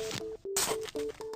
Zombies are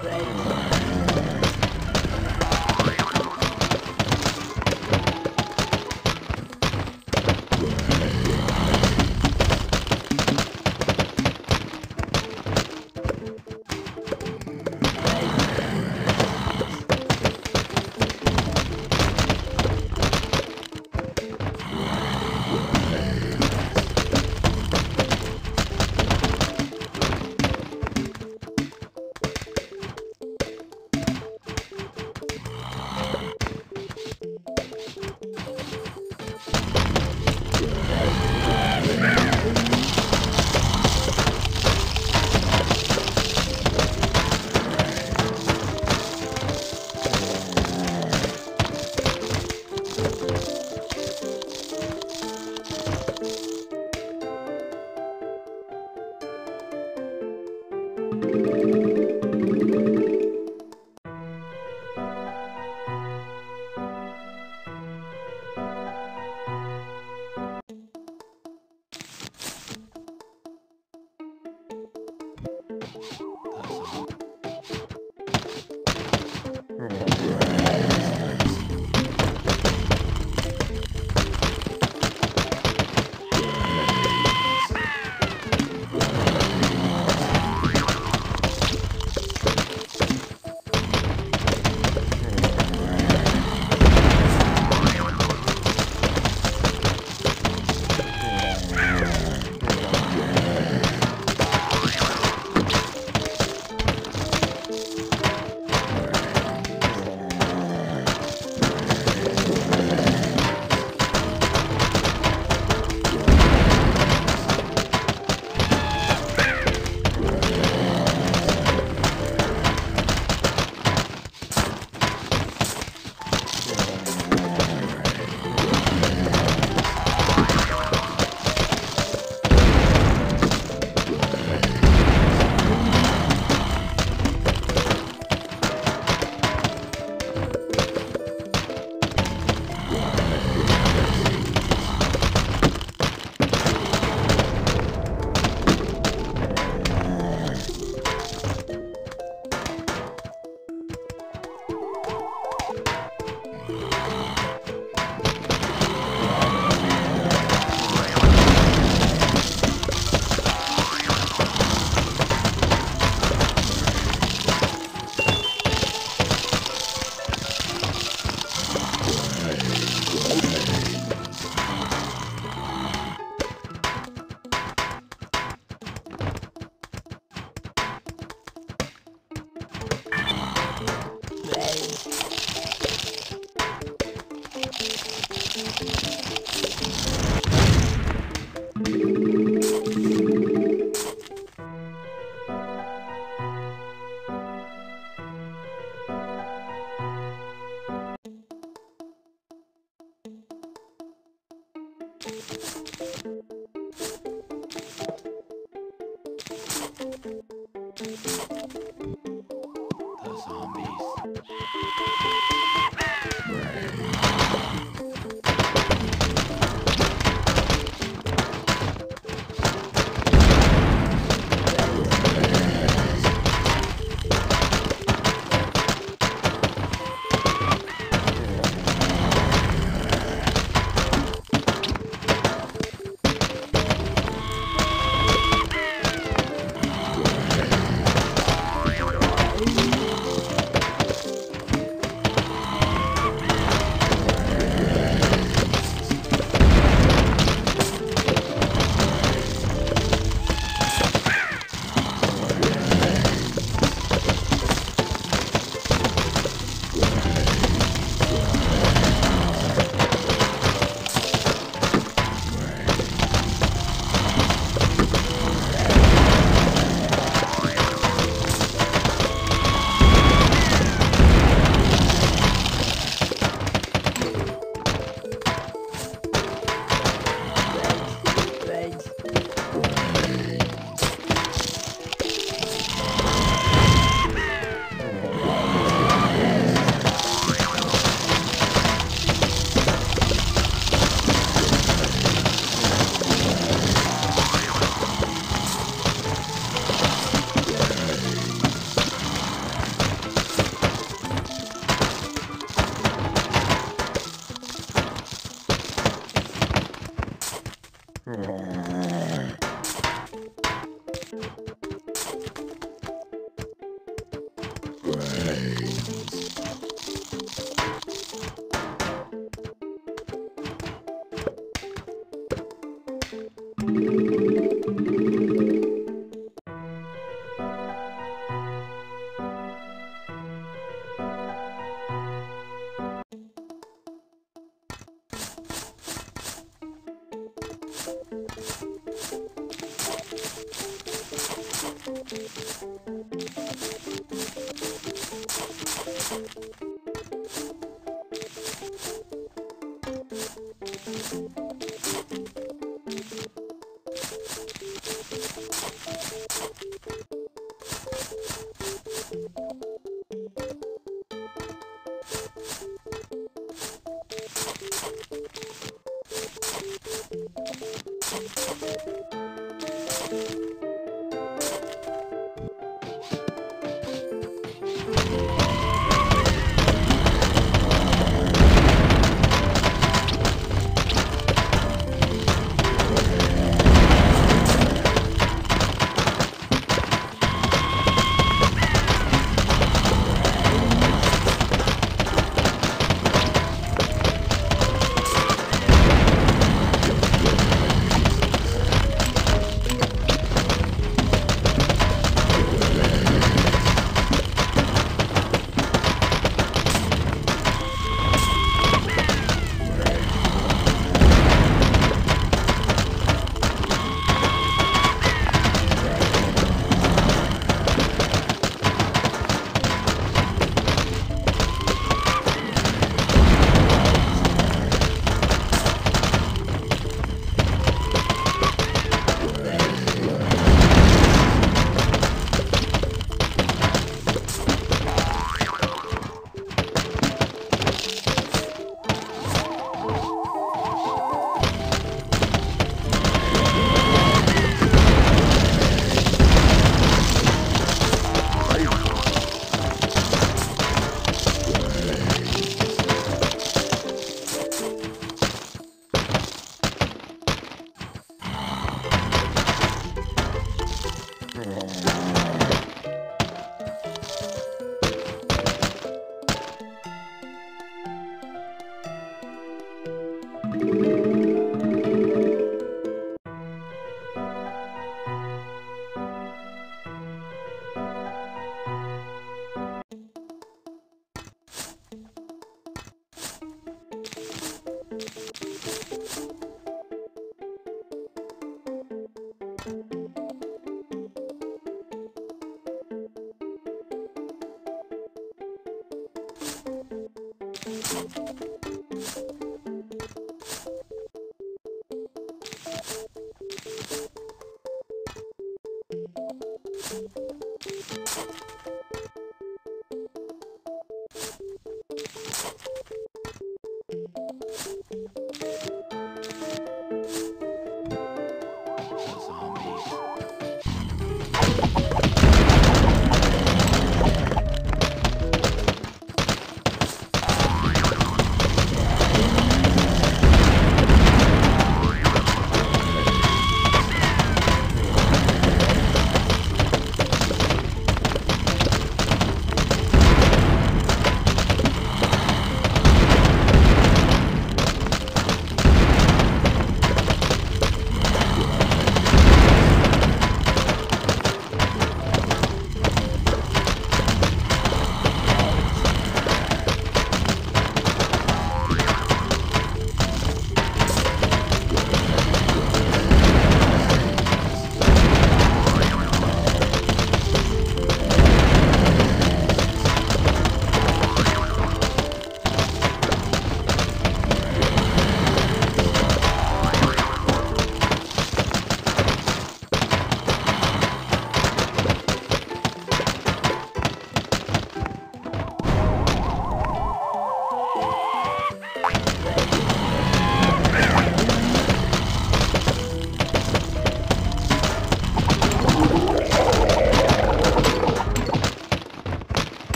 good. The zombies.